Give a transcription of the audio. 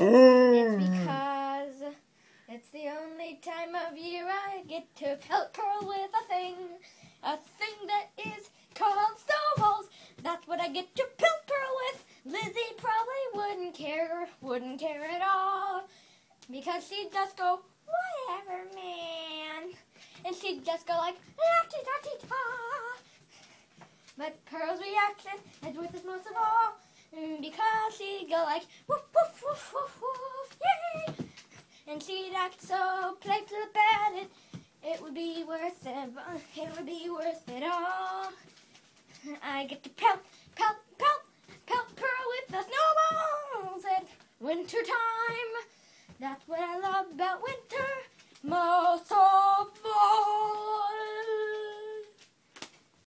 It's because it's the only time of year I get to pelt Pearl with a thing. A thing that is called snowballs. That's what I get to pelt Pearl with. Lizzie probably wouldn't care, wouldn't care at all. Because she'd just go, whatever, man. And she'd just go like, la-ti-da-ti-da. But Pearl's reaction is worth it most of all. mm, Because she'd go like, woof, woof, woof, woof, woof, yay. And she'd act so playful about it. It would be worth it. It would be worth it all. I get to pelt, pelt, pelt, pelt Pearl with the snowballs at winter time. That's what I love about winter most.